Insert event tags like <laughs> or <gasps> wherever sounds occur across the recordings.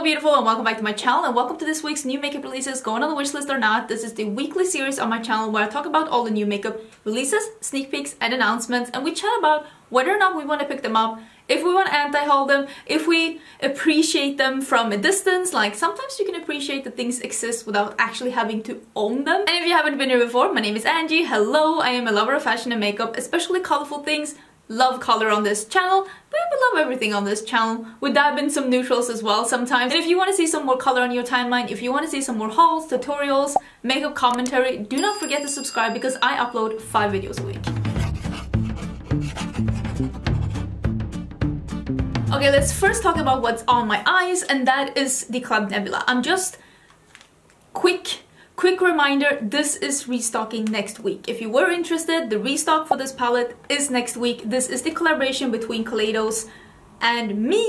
Hello beautiful and welcome back to my channel and welcome to this week's new makeup releases going on the wishlist or not. This is the weekly series on my channel where I talk about all the new makeup releases, sneak peeks and announcements and we chat about whether or not we want to pick them up, if we want to anti-haul them, if we appreciate them from a distance, like sometimes you can appreciate that things exist without actually having to own them. And if you haven't been here before, my name is Angie, hello, I am a lover of fashion and makeup, especially colorful things, love color on this channel, but we love everything on this channel. We dive in some neutrals as well sometimes. And if you want to see some more color on your timeline, if you want to see some more hauls, tutorials, makeup commentary, do not forget to subscribe because I upload 5 videos a week. Okay, let's first talk about what's on my eyes and that is the Club Nebula. I'm just quick Quick reminder, this is restocking next week. If you were interested, the restock for this palette is next week. This is the collaboration between Kaleidos and me.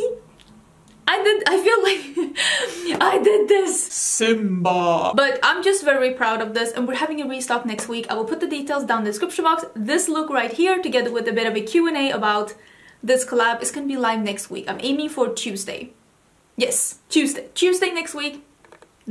I did, I feel like <laughs> I did this. Simba. But I'm just very proud of this and we're having a restock next week. I will put the details down in the description box. This look right here together with a bit of a Q&A about this collab is going to be live next week. I'm aiming for Tuesday. Yes, Tuesday. Tuesday next week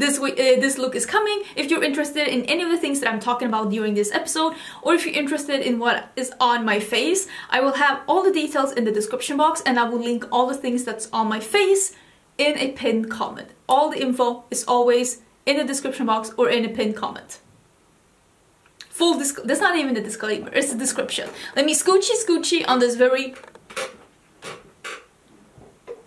this uh, this look is coming. If you're interested in any of the things that I'm talking about during this episode, or if you're interested in what is on my face, I will have all the details in the description box and I will link all the things that's on my face in a pinned comment. All the info is always in the description box or in a pinned comment. Full that's not even a disclaimer, it's a description. Let me scoochy scoochy on this very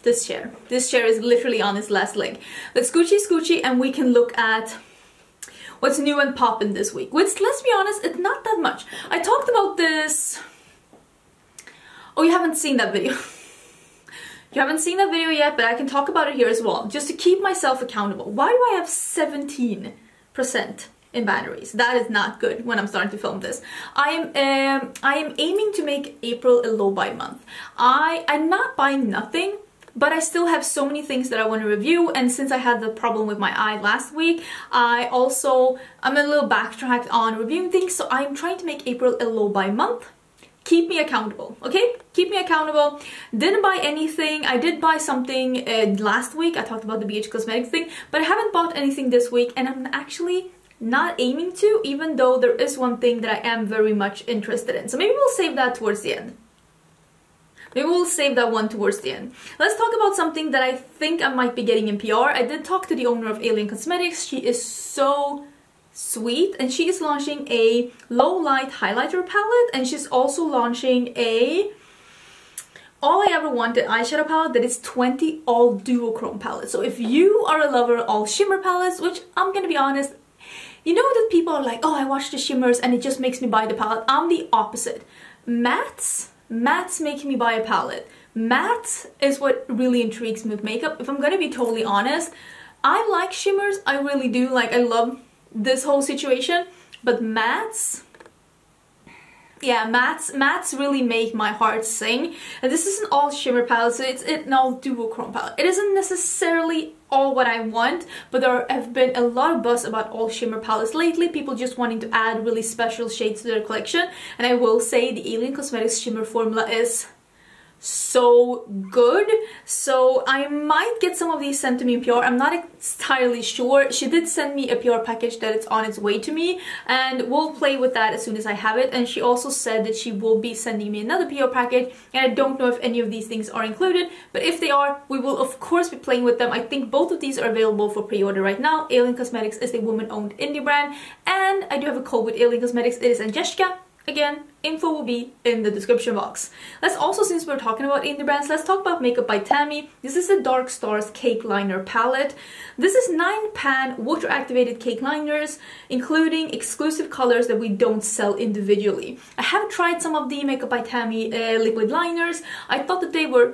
this chair. This chair is literally on its last leg. Let's scoochy scoochy and we can look at what's new and poppin' this week. Which, let's be honest, it's not that much. I talked about this... Oh, you haven't seen that video. <laughs> you haven't seen that video yet, but I can talk about it here as well. Just to keep myself accountable. Why do I have 17% in batteries? That is not good when I'm starting to film this. I am um, I am aiming to make April a low buy month. I, I'm not buying nothing but I still have so many things that I want to review and since I had the problem with my eye last week I also I'm a little backtracked on reviewing things so I'm trying to make April a low buy month. Keep me accountable okay? Keep me accountable. Didn't buy anything. I did buy something uh, last week. I talked about the BH Cosmetics thing but I haven't bought anything this week and I'm actually not aiming to even though there is one thing that I am very much interested in. So maybe we'll save that towards the end Maybe we'll save that one towards the end. Let's talk about something that I think I might be getting in PR. I did talk to the owner of Alien Cosmetics. She is so sweet and she is launching a low light highlighter palette and she's also launching a all I ever wanted eyeshadow palette that is 20 all duochrome palettes. So if you are a lover of all shimmer palettes, which I'm gonna be honest, you know that people are like, oh, I watch the shimmers and it just makes me buy the palette. I'm the opposite. Mattes Mattes making me buy a palette. Matte is what really intrigues me with makeup. If I'm gonna be totally honest, I like shimmers, I really do. Like, I love this whole situation. But mattes, yeah, mattes, mattes really make my heart sing. And this is an all shimmer palette, so it's an all duochrome palette. It isn't necessarily all what I want, but there have been a lot of buzz about all shimmer palettes lately, people just wanting to add really special shades to their collection. And I will say the Alien Cosmetics shimmer formula is so good. So I might get some of these sent to me PR I'm not entirely sure. She did send me a PR package that it's on its way to me and we'll play with that as soon as I have it. And she also said that she will be sending me another PR package and I don't know if any of these things are included but if they are we will of course be playing with them. I think both of these are available for pre-order right now. Alien Cosmetics is a woman-owned indie brand and I do have a code with Alien Cosmetics. It is Angeschka Again, info will be in the description box. Let's also, since we're talking about indie brands, let's talk about Makeup by Tammy. This is a Dark Stars Cake Liner palette. This is 9 pan water activated cake liners, including exclusive colors that we don't sell individually. I have tried some of the Makeup by Tammy uh, liquid liners. I thought that they were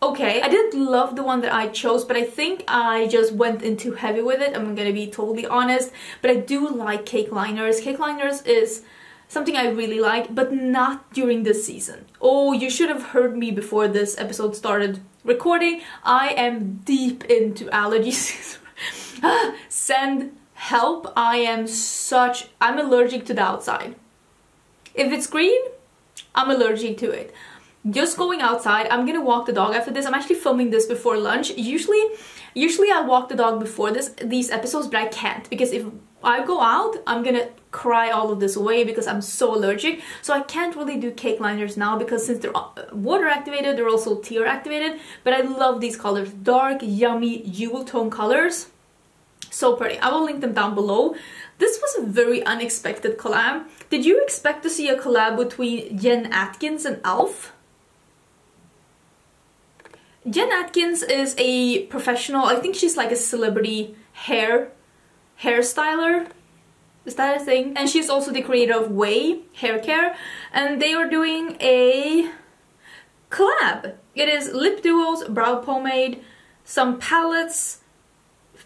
okay. I didn't love the one that I chose, but I think I just went in too heavy with it. I'm gonna be totally honest. But I do like cake liners. Cake liners is something I really like, but not during this season. Oh, you should have heard me before this episode started recording. I am deep into allergies. <laughs> Send help. I am such... I'm allergic to the outside. If it's green, I'm allergic to it. Just going outside. I'm gonna walk the dog after this. I'm actually filming this before lunch. Usually, usually I walk the dog before this these episodes, but I can't because if I go out, I'm gonna cry all of this away because I'm so allergic. So I can't really do cake liners now because since they're uh, water activated, they're also tear activated. But I love these colors, dark, yummy, jewel tone colors. So pretty. I will link them down below. This was a very unexpected collab. Did you expect to see a collab between Jen Atkins and e.l.f.? Jen Atkins is a professional, I think she's like a celebrity hair hairstyler. Is that a thing? And she's also the creator of Ouai Hair Care and they are doing a collab. It is lip duos, brow pomade, some palettes,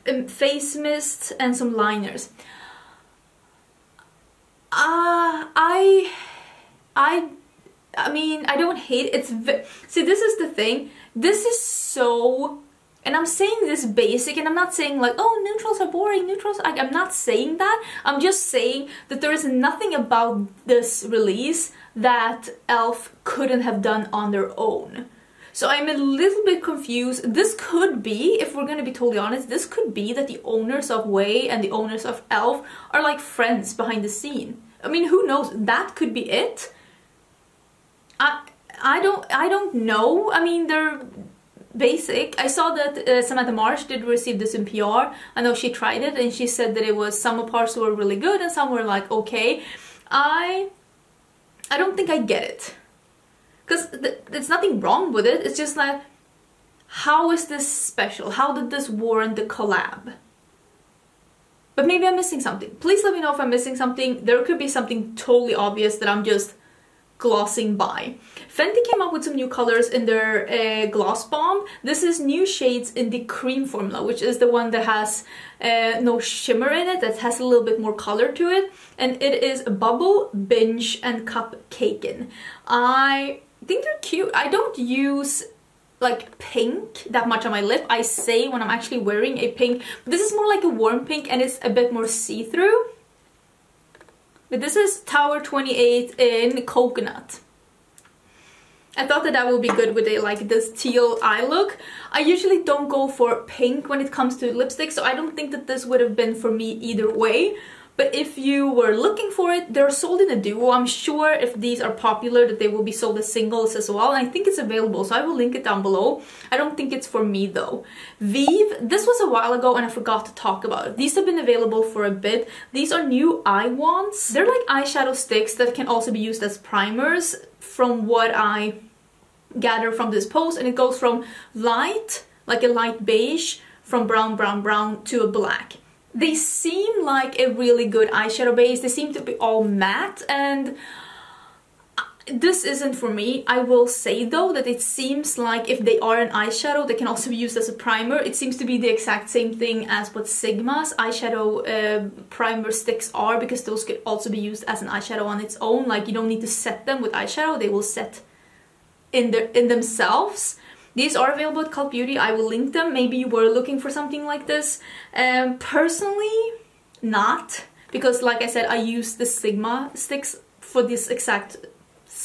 um, face mist and some liners. Uh, I, I, I mean, I don't hate it. It's, see, this is the thing. This is so, and I'm saying this basic, and I'm not saying like, oh, neutrals are boring, neutrals, I'm not saying that. I'm just saying that there is nothing about this release that e.l.f. couldn't have done on their own. So I'm a little bit confused. This could be, if we're gonna be totally honest, this could be that the owners of Ouai and the owners of e.l.f. are like friends behind the scene. I mean, who knows? That could be it. I I don't I don't know. I mean, they're basic. I saw that uh, Samantha March did receive this in PR. I know she tried it and she said that it was some parts were really good and some were like okay. I I don't think I get it because th there's nothing wrong with it. It's just like, how is this special? How did this warrant the collab? But maybe I'm missing something. Please let me know if I'm missing something. There could be something totally obvious that I'm just glossing by. Fenty came up with some new colors in their uh, gloss bomb. This is new shades in the cream formula, which is the one that has uh, no shimmer in it, that has a little bit more color to it. And it is Bubble, Binge, and Cupcaken. I think they're cute. I don't use like pink that much on my lip. I say when I'm actually wearing a pink, but this is more like a warm pink and it's a bit more see-through. But this is Tower 28 in Coconut. I thought that that would be good with a like this teal eye look. I usually don't go for pink when it comes to lipstick, so I don't think that this would have been for me either way. But if you were looking for it, they're sold in a duo. I'm sure if these are popular that they will be sold as singles as well. And I think it's available, so I will link it down below. I don't think it's for me though. Vieve, this was a while ago and I forgot to talk about it. These have been available for a bit. These are new eye wands. They're like eyeshadow sticks that can also be used as primers from what I gather from this post. And it goes from light, like a light beige, from brown, brown, brown to a black they seem like a really good eyeshadow base. They seem to be all matte and this isn't for me. I will say though that it seems like if they are an eyeshadow, they can also be used as a primer. It seems to be the exact same thing as what Sigma's eyeshadow uh, primer sticks are because those could also be used as an eyeshadow on its own. Like you don't need to set them with eyeshadow, they will set in, the, in themselves. These are available at Cult Beauty. I will link them. Maybe you were looking for something like this. Um, personally, not. Because like I said, I use the Sigma sticks for this exact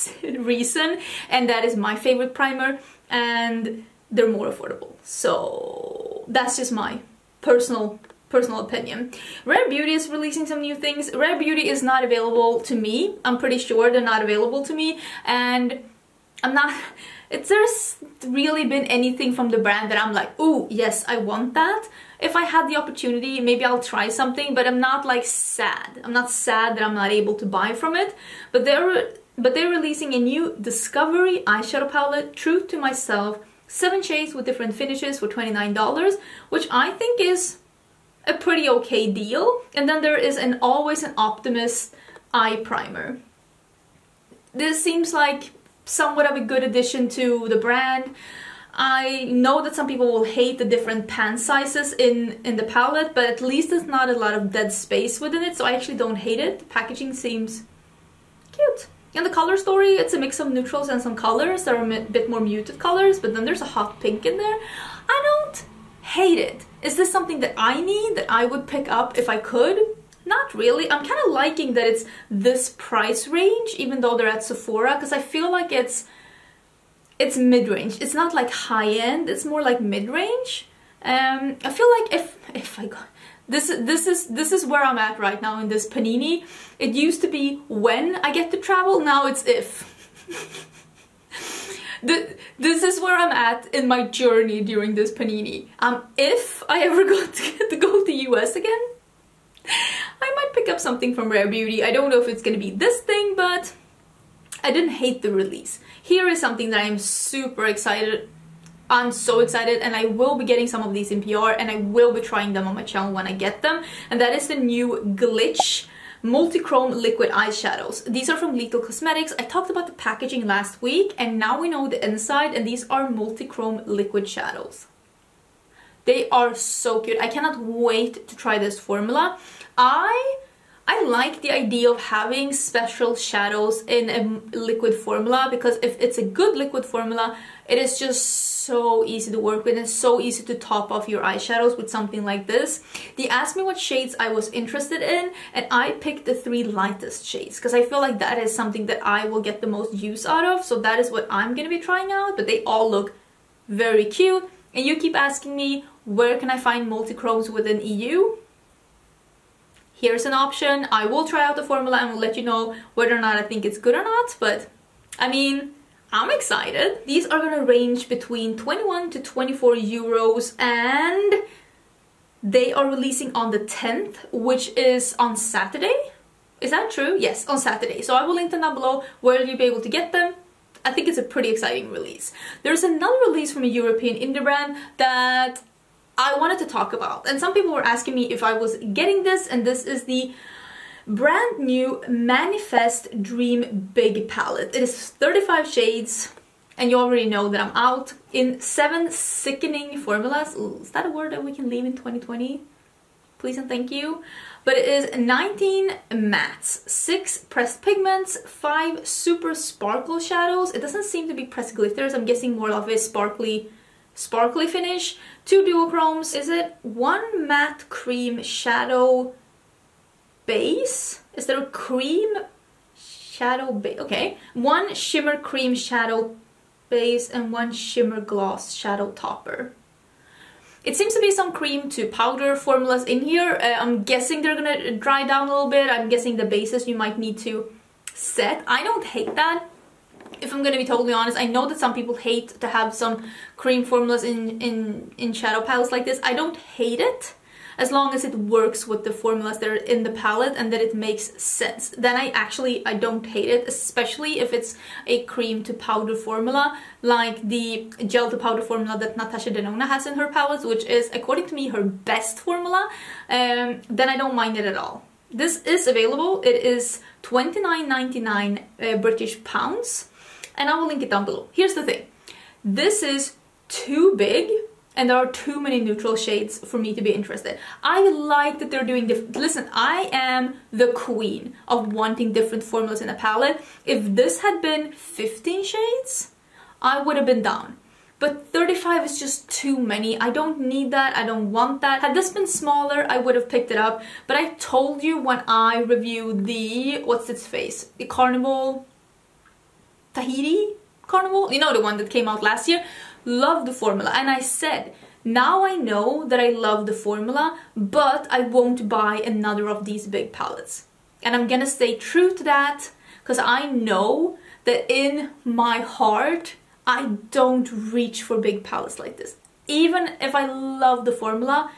<laughs> reason. And that is my favorite primer. And they're more affordable. So that's just my personal personal opinion. Rare Beauty is releasing some new things. Rare Beauty is not available to me. I'm pretty sure they're not available to me. And I'm not <laughs> it's there's really been anything from the brand that I'm like, oh yes, I want that. If I had the opportunity, maybe I'll try something, but I'm not like sad. I'm not sad that I'm not able to buy from it, but they're but they're releasing a new Discovery eyeshadow palette, True to Myself, seven shades with different finishes for $29, which I think is a pretty okay deal. And then there is an Always an Optimist eye primer. This seems like somewhat of a good addition to the brand. I know that some people will hate the different pan sizes in, in the palette, but at least there's not a lot of dead space within it, so I actually don't hate it. The packaging seems cute. And the color story, it's a mix of neutrals and some colors. There are a bit more muted colors, but then there's a hot pink in there. I don't hate it. Is this something that I need, that I would pick up if I could? Not really. I'm kind of liking that it's this price range, even though they're at Sephora, because I feel like it's it's mid-range. It's not like high-end, it's more like mid-range. Um, I feel like if if I got this this is this is where I'm at right now in this panini. It used to be when I get to travel, now it's if. <laughs> the, this is where I'm at in my journey during this panini. Um, if I ever <laughs> got to, get to go to the US again, I might pick up something from Rare Beauty. I don't know if it's gonna be this thing, but I didn't hate the release. Here is something that I'm super excited I'm so excited and I will be getting some of these in PR and I will be trying them on my channel when I get them and that is the new Glitch multi-chrome liquid eyeshadows. These are from Lethal Cosmetics. I talked about the packaging last week and now we know the inside and these are multi-chrome liquid shadows. They are so cute. I cannot wait to try this formula. I I like the idea of having special shadows in a liquid formula because if it's a good liquid formula, it is just so easy to work with and so easy to top off your eyeshadows with something like this. They asked me what shades I was interested in and I picked the three lightest shades because I feel like that is something that I will get the most use out of. So that is what I'm going to be trying out, but they all look very cute. And you keep asking me, where can I find multi-chromes within EU? here's an option. I will try out the formula and will let you know whether or not I think it's good or not. But I mean, I'm excited. These are gonna range between 21 to 24 euros and they are releasing on the 10th, which is on Saturday. Is that true? Yes, on Saturday. So I will link them down below where you'll be able to get them. I think it's a pretty exciting release. There's another release from a European indie brand that I wanted to talk about. And some people were asking me if I was getting this and this is the brand new Manifest Dream Big Palette. It is 35 shades and you already know that I'm out in seven sickening formulas. Is that a word that we can leave in 2020? Please and thank you. But it is 19 mattes, 6 pressed pigments, 5 super sparkle shadows. It doesn't seem to be pressed glitters. I'm guessing more of a sparkly sparkly finish, two duochromes, is it one matte cream shadow base? Is there a cream shadow base? Okay, one shimmer cream shadow base and one shimmer gloss shadow topper. It seems to be some cream to powder formulas in here. Uh, I'm guessing they're gonna dry down a little bit. I'm guessing the bases you might need to set. I don't hate that if I'm gonna be totally honest, I know that some people hate to have some cream formulas in, in, in shadow palettes like this. I don't hate it as long as it works with the formulas that are in the palette and that it makes sense. Then I actually, I don't hate it, especially if it's a cream to powder formula like the gel to powder formula that Natasha Denona has in her palettes, which is, according to me, her best formula, um, then I don't mind it at all. This is available. It is 29.99 uh, British pounds and I will link it down below. Here's the thing. This is too big and there are too many neutral shades for me to be interested. I like that they're doing different. Listen, I am the queen of wanting different formulas in a palette. If this had been 15 shades, I would have been down. But 35 is just too many. I don't need that. I don't want that. Had this been smaller, I would have picked it up. But I told you when I reviewed the, what's its face? The Carnival Tahiti Carnival, you know, the one that came out last year, love the formula. And I said, now I know that I love the formula, but I won't buy another of these big palettes. And I'm gonna stay true to that because I know that in my heart, I don't reach for big palettes like this. Even if I love the formula,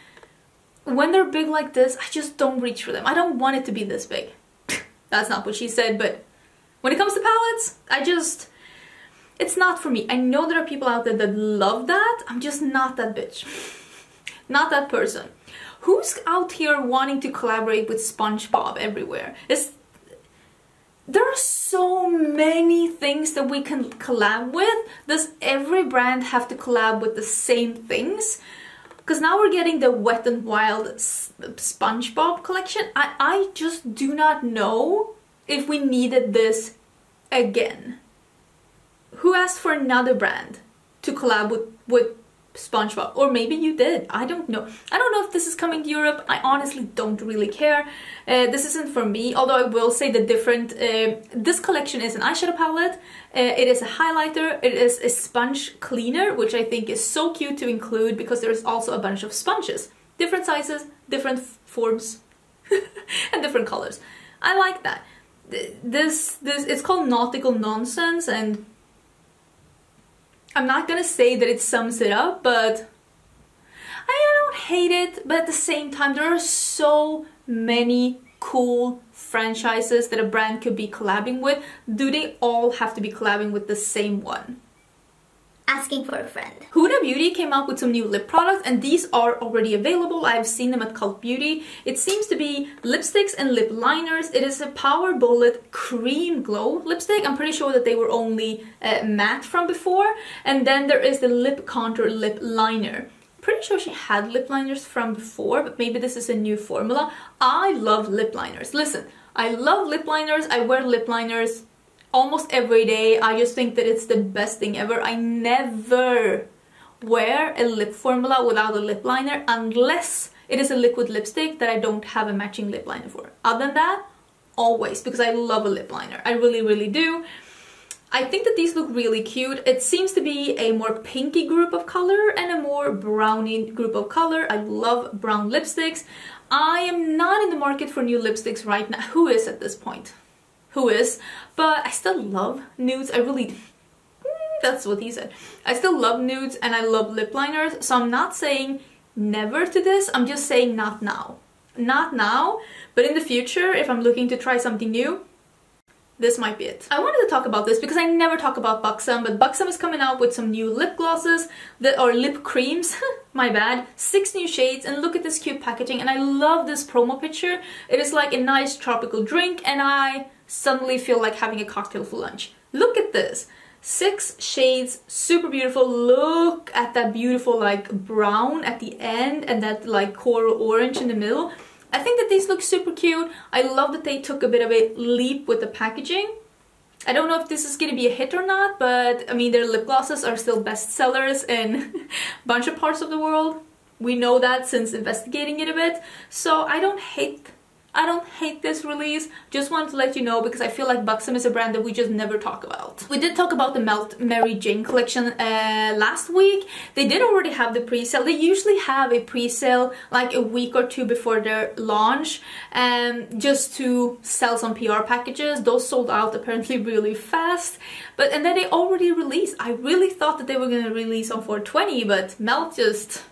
when they're big like this, I just don't reach for them. I don't want it to be this big. <laughs> That's not what she said, but when it comes to palettes, I just, it's not for me. I know there are people out there that love that. I'm just not that bitch. not that person. Who's out here wanting to collaborate with SpongeBob everywhere? It's, there are so many things that we can collab with. Does every brand have to collab with the same things? Because now we're getting the Wet n Wild SpongeBob collection. I, I just do not know if we needed this again. Who asked for another brand to collab with, with SpongeBob. Or maybe you did. I don't know. I don't know if this is coming to Europe. I honestly don't really care. Uh, this isn't for me, although I will say the different... Uh, this collection is an eyeshadow palette. Uh, it is a highlighter. It is a sponge cleaner, which I think is so cute to include because there's also a bunch of sponges. Different sizes, different forms, <laughs> and different colors. I like that. This, this, it's called Nautical Nonsense and I'm not gonna say that it sums it up, but I don't hate it, but at the same time, there are so many cool franchises that a brand could be collabing with. Do they all have to be collabing with the same one? Asking for a friend. Huda Beauty came out with some new lip products and these are already available. I've seen them at Cult Beauty. It seems to be lipsticks and lip liners. It is a Power Bullet Cream Glow lipstick. I'm pretty sure that they were only uh, matte from before. And then there is the Lip Contour Lip Liner pretty sure she had lip liners from before, but maybe this is a new formula. I love lip liners. Listen, I love lip liners. I wear lip liners almost every day. I just think that it's the best thing ever. I never wear a lip formula without a lip liner unless it is a liquid lipstick that I don't have a matching lip liner for. Other than that, always, because I love a lip liner. I really, really do. I think that these look really cute. It seems to be a more pinky group of color and a more browny group of color. I love brown lipsticks. I am not in the market for new lipsticks right now. Who is at this point? Who is, but I still love nudes. I really, mm, that's what he said. I still love nudes and I love lip liners, so I'm not saying never to this, I'm just saying not now. Not now, but in the future, if I'm looking to try something new, this might be it. I wanted to talk about this because I never talk about Buxom, but Buxom is coming out with some new lip glosses that are lip creams, <laughs> my bad, six new shades and look at this cute packaging and I love this promo picture. It is like a nice tropical drink and I suddenly feel like having a cocktail for lunch. Look at this. Six shades, super beautiful. Look at that beautiful like brown at the end and that like coral orange in the middle. I think that these look super cute. I love that they took a bit of a leap with the packaging. I don't know if this is going to be a hit or not, but I mean their lip glosses are still bestsellers in a <laughs> bunch of parts of the world. We know that since investigating it a bit, so I don't hate I don't hate this release, just wanted to let you know because I feel like Buxom is a brand that we just never talk about. We did talk about the Melt Mary Jane collection uh, last week. They did already have the pre-sale. They usually have a pre-sale like a week or two before their launch um, just to sell some PR packages. Those sold out apparently <laughs> really fast. But And then they already released. I really thought that they were going to release on 420 but Melt just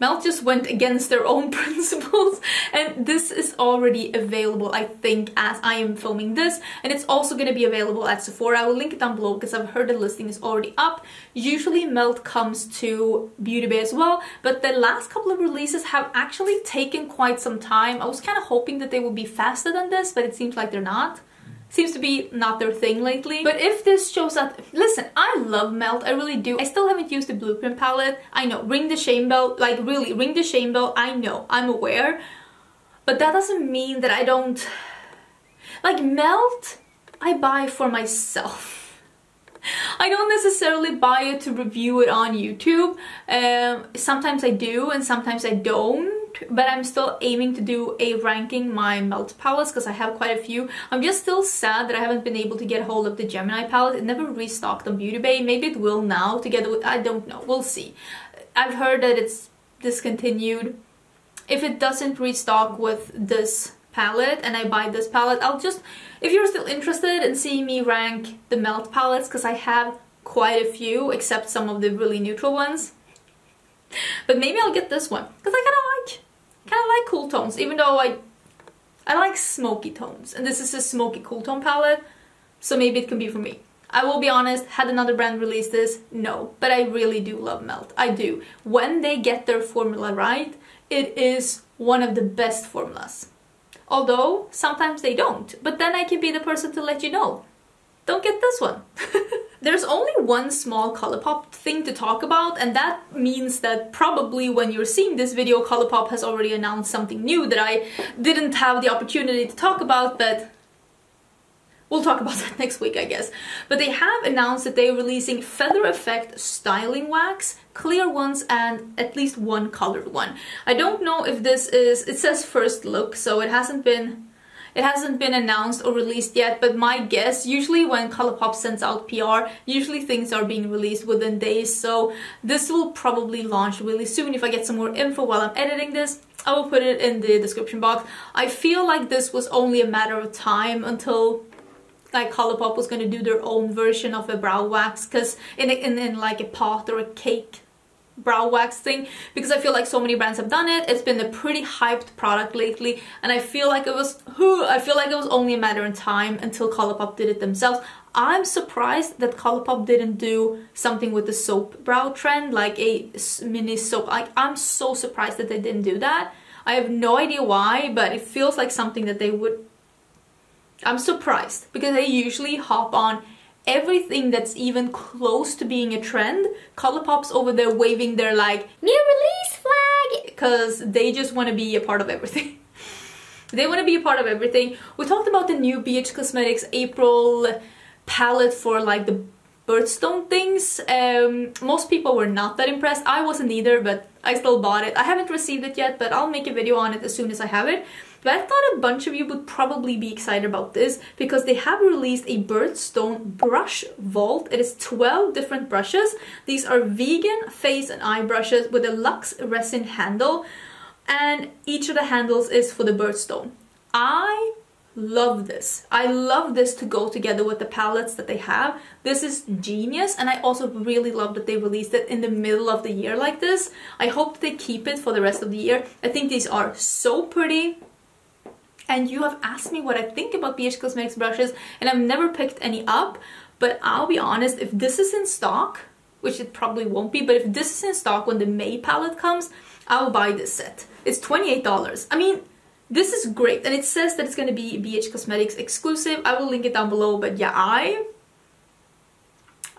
Melt just went against their own <laughs> principles and this is already available I think as I am filming this and it's also going to be available at Sephora. I will link it down below because I've heard the listing is already up. Usually Melt comes to Beauty Bay as well but the last couple of releases have actually taken quite some time. I was kind of hoping that they would be faster than this but it seems like they're not seems to be not their thing lately. But if this shows up, listen, I love Melt, I really do. I still haven't used the Blueprint palette. I know, ring the shame bell, like really, ring the shame bell, I know, I'm aware. But that doesn't mean that I don't... Like Melt, I buy for myself. <laughs> I don't necessarily buy it to review it on YouTube. Um, sometimes I do and sometimes I don't but I'm still aiming to do a ranking my melt palettes because I have quite a few. I'm just still sad that I haven't been able to get hold of the Gemini palette. It never restocked on Beauty Bay. Maybe it will now together with, I don't know, we'll see. I've heard that it's discontinued. If it doesn't restock with this palette and I buy this palette, I'll just, if you're still interested in seeing me rank the melt palettes, because I have quite a few, except some of the really neutral ones, <laughs> but maybe I'll get this one because I kind of like kind of like cool tones even though I I like smoky tones and this is a smoky cool tone palette so maybe it can be for me. I will be honest, had another brand release this, no. But I really do love Melt. I do. When they get their formula right, it is one of the best formulas. Although, sometimes they don't. But then I can be the person to let you know. Don't get this one. <laughs> There's only one small Colourpop thing to talk about and that means that probably when you're seeing this video Colourpop has already announced something new that I didn't have the opportunity to talk about but We'll talk about <laughs> that next week, I guess. But they have announced that they're releasing Feather Effect styling wax, clear ones, and at least one colored one. I don't know if this is, it says first look, so it hasn't been it hasn't been announced or released yet, but my guess, usually when Colourpop sends out PR, usually things are being released within days, so this will probably launch really soon. If I get some more info while I'm editing this, I will put it in the description box. I feel like this was only a matter of time until like Colourpop was going to do their own version of a brow wax because in, in, in like a pot or a cake brow wax thing because I feel like so many brands have done it. It's been a pretty hyped product lately and I feel like it was who I feel like it was only a matter of time until Colourpop did it themselves. I'm surprised that Colourpop didn't do something with the soap brow trend like a mini soap. Like I'm so surprised that they didn't do that. I have no idea why but it feels like something that they would I'm surprised because they usually hop on everything that's even close to being a trend. Colourpop's over there waving their like new release flag because they just want to be a part of everything. <laughs> they want to be a part of everything. We talked about the new BH Cosmetics April palette for like the birthstone things. Um, most people were not that impressed. I wasn't either, but I still bought it. I haven't received it yet, but I'll make a video on it as soon as I have it. But I thought a bunch of you would probably be excited about this because they have released a Birthstone brush vault. It is 12 different brushes. These are vegan face and eye brushes with a luxe resin handle and each of the handles is for the Birthstone. I love this. I love this to go together with the palettes that they have. This is genius and I also really love that they released it in the middle of the year like this. I hope they keep it for the rest of the year. I think these are so pretty and you have asked me what I think about BH Cosmetics brushes and I've never picked any up but I'll be honest if this is in stock which it probably won't be but if this is in stock when the May palette comes I'll buy this set. It's $28 I mean this is great and it says that it's going to be BH Cosmetics exclusive. I will link it down below but yeah I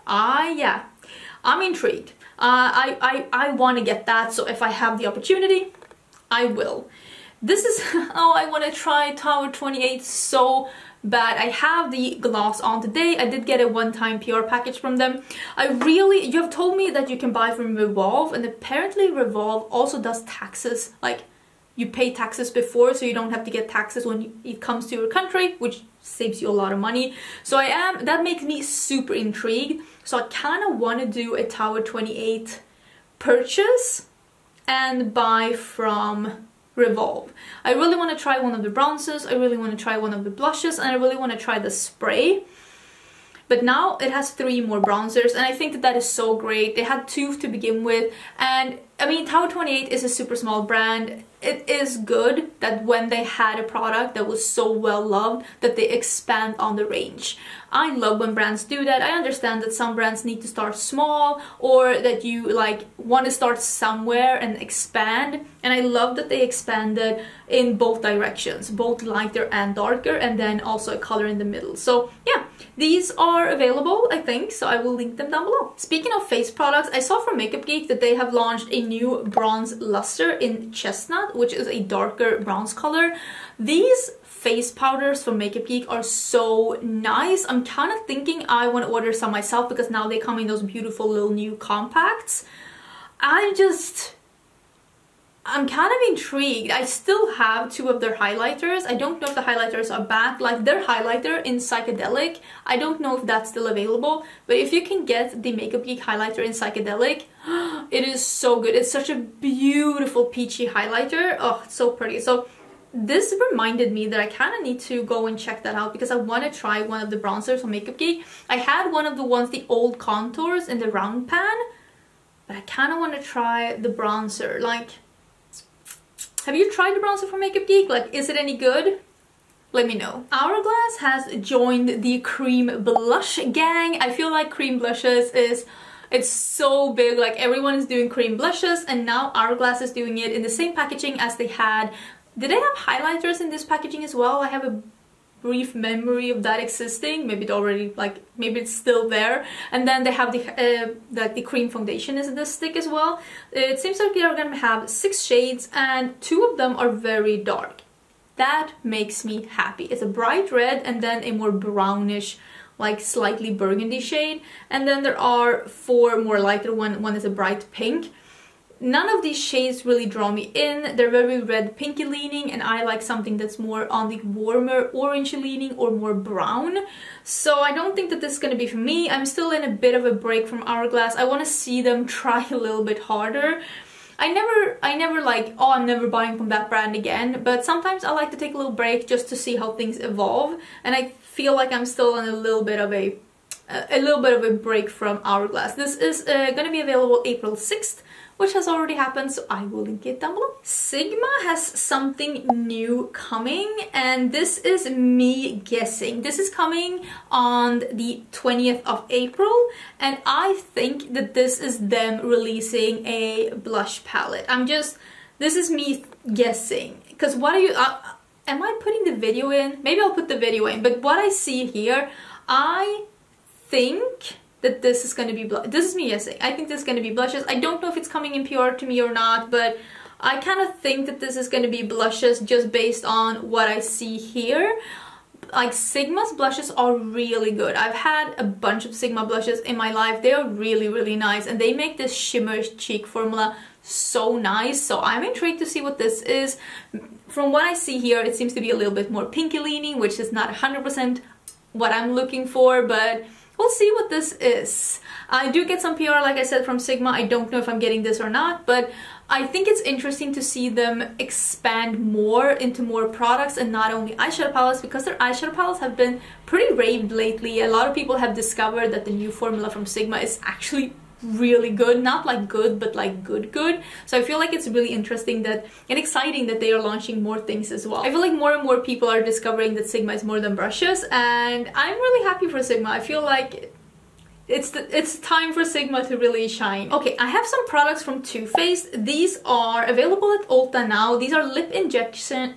I yeah I'm intrigued. Uh, I, I, I want to get that so if I have the opportunity I will this is, how <laughs> oh, I want to try Tower 28 so bad. I have the gloss on today. I did get a one-time PR package from them. I really, you have told me that you can buy from Revolve and apparently Revolve also does taxes. Like you pay taxes before so you don't have to get taxes when it comes to your country, which saves you a lot of money. So I am, that makes me super intrigued. So I kind of want to do a Tower 28 purchase and buy from Revolve. I really want to try one of the bronzers, I really want to try one of the blushes, and I really want to try the spray. But now it has three more bronzers and I think that that is so great. They had two to begin with and I mean Tower 28 is a super small brand. It is good that when they had a product that was so well loved that they expand on the range. I love when brands do that. I understand that some brands need to start small or that you like want to start somewhere and expand. And I love that they expanded in both directions, both lighter and darker, and then also a color in the middle. So yeah, these are available, I think, so I will link them down below. Speaking of face products, I saw from Makeup Geek that they have launched a new bronze luster in chestnut, which is a darker bronze color. These face powders from Makeup Geek are so nice. I'm kind of thinking I want to order some myself because now they come in those beautiful little new compacts. I'm just... I'm kind of intrigued. I still have two of their highlighters. I don't know if the highlighters are back. Like their highlighter in Psychedelic, I don't know if that's still available. But if you can get the Makeup Geek highlighter in Psychedelic, <gasps> it is so good. It's such a beautiful peachy highlighter. Oh, it's so pretty. So this reminded me that I kind of need to go and check that out because I want to try one of the bronzers from Makeup Geek. I had one of the ones, the old contours in the round pan, but I kind of want to try the bronzer. Like, have you tried the bronzer from Makeup Geek? Like, is it any good? Let me know. Hourglass has joined the cream blush gang. I feel like cream blushes is it's so big, like everyone is doing cream blushes and now Hourglass is doing it in the same packaging as they had did they have highlighters in this packaging as well? I have a brief memory of that existing. Maybe it already like maybe it's still there. And then they have the uh, like the cream foundation is this stick as well. It seems like they are gonna have six shades and two of them are very dark. That makes me happy. It's a bright red and then a more brownish like slightly burgundy shade. And then there are four more lighter one. One is a bright pink None of these shades really draw me in. They're very red pinky leaning and I like something that's more on the warmer orange leaning or more brown. So I don't think that this is going to be for me. I'm still in a bit of a break from Hourglass. I want to see them <laughs> try a little bit harder. I never, I never like, oh, I'm never buying from that brand again, but sometimes I like to take a little break just to see how things evolve, and I feel like I'm still on a little bit of a, a little bit of a break from Hourglass. This is uh, going to be available April 6th, which has already happened, so I will link it down below. Sigma has something new coming, and this is me guessing. This is coming on the 20th of April, and I think that this is them releasing a blush palette. I'm just, this is me guessing. Because what are you, uh, am I putting the video in? Maybe I'll put the video in, but what I see here, I think that this is going to be this is me guessing I think this is going to be blushes I don't know if it's coming in PR to me or not but I kind of think that this is going to be blushes just based on what I see here like Sigma's blushes are really good. I've had a bunch of Sigma blushes in my life. They are really, really nice and they make this shimmer cheek formula so nice. So I'm intrigued to see what this is. From what I see here, it seems to be a little bit more pinky leaning, which is not 100% what I'm looking for, but we'll see what this is. I do get some PR, like I said, from Sigma. I don't know if I'm getting this or not, but I think it's interesting to see them expand more into more products and not only eyeshadow palettes because their eyeshadow palettes have been pretty raved lately. A lot of people have discovered that the new formula from Sigma is actually really good not like good but like good good so i feel like it's really interesting that and exciting that they are launching more things as well i feel like more and more people are discovering that sigma is more than brushes and i'm really happy for sigma i feel like it's the, it's time for Sigma to really shine. Okay, I have some products from Too Faced. These are available at Ulta now. These are lip injection,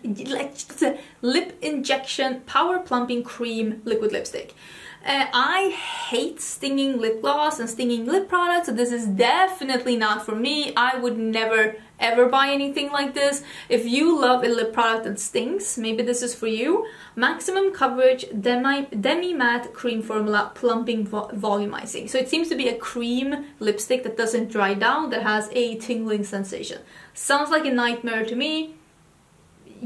lip injection power plumping cream liquid lipstick. Uh, I hate stinging lip gloss and stinging lip products, so this is definitely not for me. I would never ever buy anything like this. If you love a lip product that stings, maybe this is for you. Maximum Coverage Demi, Demi Matte Cream Formula Plumping vo Volumizing. So it seems to be a cream lipstick that doesn't dry down, that has a tingling sensation. Sounds like a nightmare to me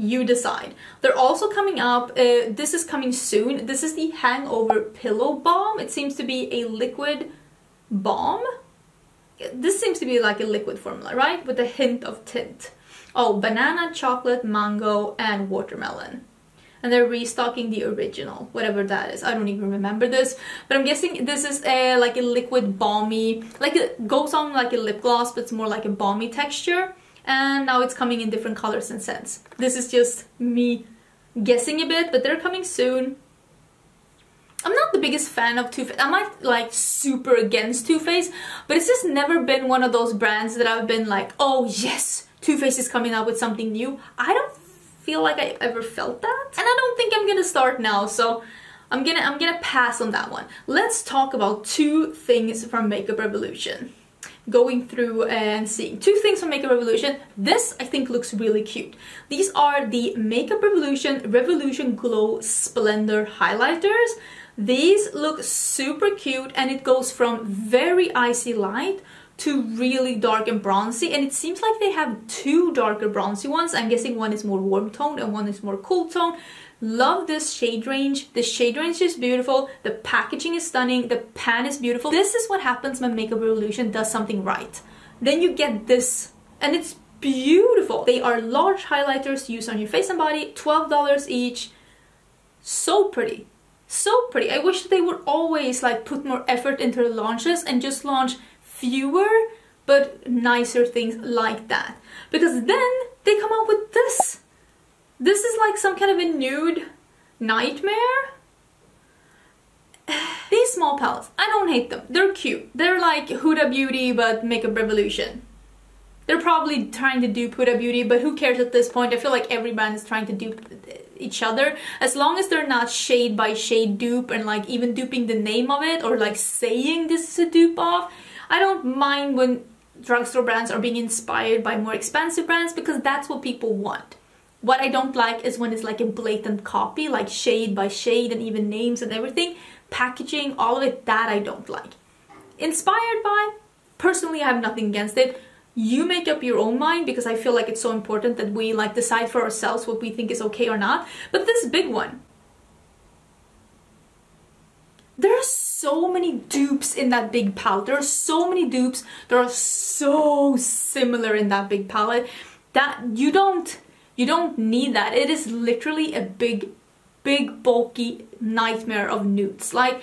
you decide. They're also coming up, uh, this is coming soon, this is the Hangover Pillow Balm. It seems to be a liquid balm. This seems to be like a liquid formula, right? With a hint of tint. Oh, banana, chocolate, mango, and watermelon. And they're restocking the original, whatever that is. I don't even remember this, but I'm guessing this is a like a liquid balmy, like it goes on like a lip gloss, but it's more like a balmy texture and now it's coming in different colors and scents. This is just me guessing a bit, but they're coming soon. I'm not the biggest fan of Too Faced. I'm not like super against Too Faced, but it's just never been one of those brands that I've been like, oh yes, Too Faced is coming out with something new. I don't feel like I ever felt that. And I don't think I'm gonna start now, so I'm gonna I'm gonna pass on that one. Let's talk about two things from Makeup Revolution going through and seeing. Two things from Makeup Revolution. This I think looks really cute. These are the Makeup Revolution Revolution Glow Splendor Highlighters. These look super cute and it goes from very icy light to really dark and bronzy and it seems like they have two darker bronzy ones. I'm guessing one is more warm toned and one is more cool toned. Love this shade range. The shade range is beautiful. The packaging is stunning. The pan is beautiful. This is what happens when Makeup Revolution does something right. Then you get this and it's beautiful. They are large highlighters used on your face and body, $12 each. So pretty. So pretty. I wish they would always like put more effort into launches and just launch fewer but nicer things like that. Because then they come out with this this is like some kind of a nude nightmare. <sighs> These small palettes, I don't hate them. They're cute. They're like Huda Beauty but Makeup Revolution. They're probably trying to do Huda Beauty, but who cares at this point? I feel like every brand is trying to do each other. As long as they're not shade by shade dupe and like even duping the name of it or like saying this is a dupe of, I don't mind when drugstore brands are being inspired by more expensive brands because that's what people want What I don't like is when it's like a blatant copy, like shade by shade and even names and everything. Packaging, all of it, that I don't like. Inspired by, personally I have nothing against it. You make up your own mind because I feel like it's so important that we like decide for ourselves what we think is okay or not. But this big one, there are so many dupes in that big palette. There are so many dupes that are so similar in that big palette that you don't you don't need that. It is literally a big big bulky nightmare of nudes. Like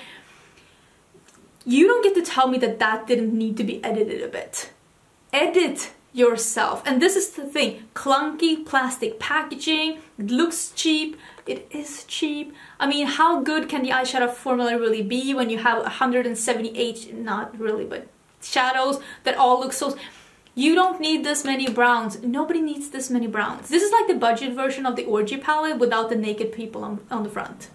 you don't get to tell me that that didn't need to be edited a bit. Edit yourself. And this is the thing, clunky plastic packaging, it looks cheap, it is cheap. I mean, how good can the eyeshadow formula really be when you have 178, not really, but shadows that all look so... You don't need this many browns. Nobody needs this many browns. This is like the budget version of the Orgy palette without the naked people on, on the front.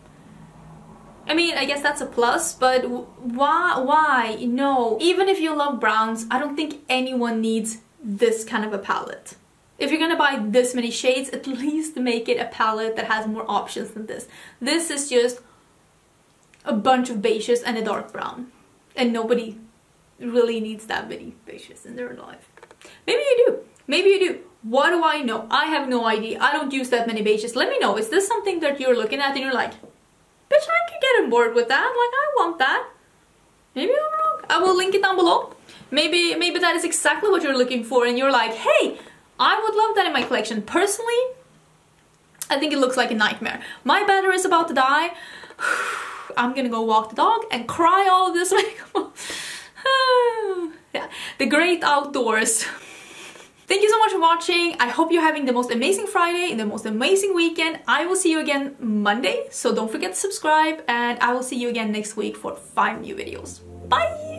I mean, I guess that's a plus, but why? Why? No. Even if you love browns, I don't think anyone needs this kind of a palette. If you're gonna buy this many shades, at <laughs> least make it a palette that has more options than this. This is just a bunch of beiges and a dark brown. And nobody really needs that many beiges in their life. Maybe you do. Maybe you do. What do I know? I have no idea. I don't use that many beiges. Let me know. Is this something that you're looking at and you're like, bitch, I could get on board with that. Like, I want that. Maybe I'm wrong. I will link it down below. Maybe, maybe that is exactly what you're looking for and you're like, hey, I would love that in my collection. Personally, I think it looks like a nightmare. My battery is about to die. I'm gonna go walk the dog and cry all this makeup. Yeah, <laughs> the great outdoors. Thank you so much for watching. I hope you're having the most amazing Friday and the most amazing weekend. I will see you again Monday, so don't forget to subscribe and I will see you again next week for five new videos. Bye!